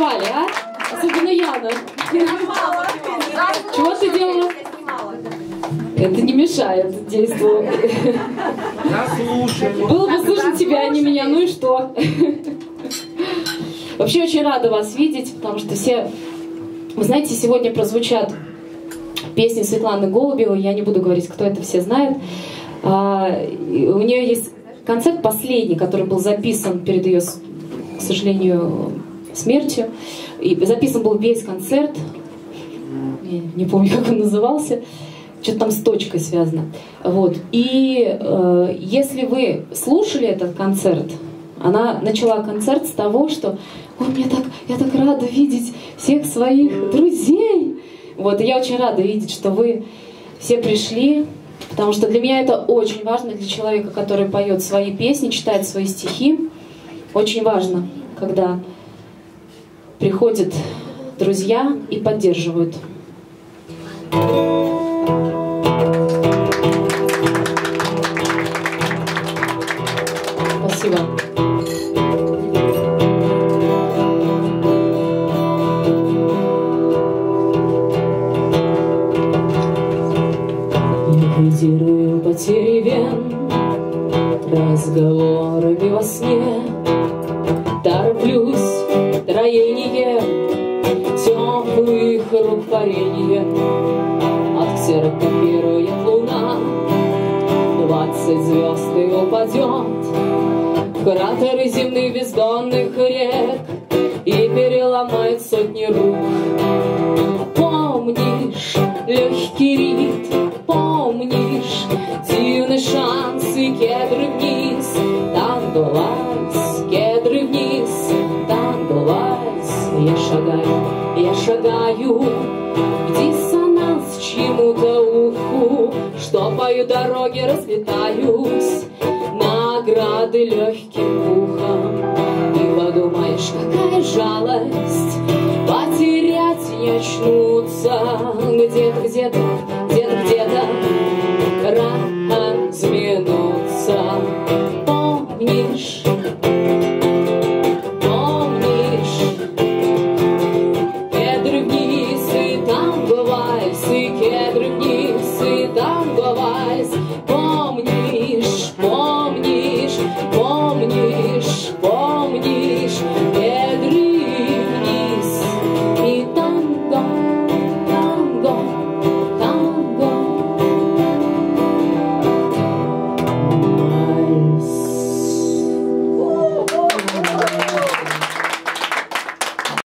танцевали, а? Особенно Яна. Чего ты делала? Это не мешает действовать. Было бы слышно тебя, а не меня, ну и что? Вообще очень рада вас видеть, потому что все... Вы знаете, сегодня прозвучат песни Светланы Голубевой, я не буду говорить, кто это все знает. А, у нее есть концерт последний, который был записан перед ее, к сожалению, смертью. И записан был весь концерт, я не помню, как он назывался, что-то там с точкой связано. Вот. И э, если вы слушали этот концерт, она начала концерт с того, что «Ой, мне так, я так рада видеть всех своих друзей!» Вот, и я очень рада видеть, что вы все пришли, потому что для меня это очень важно, для человека, который поет свои песни, читает свои стихи. Очень важно, когда приходят друзья и поддерживают. Спасибо. Ликвидирую потери вен Разговорами во сне Тороплюсь Парение От ксерок копирует луна. Двадцать звезд и упадет. Кратеры земных бездонных рек. И переломает сотни рук. Помнишь легкий ритм? Помнишь Дивный шанс и кедры вниз шагаю В диссонанс чему-то уху Что пою дороги, разлетаюсь. Награды легким пухом И подумаешь, какая жалость. Потерять не очнуться. Где-то, где-то lives.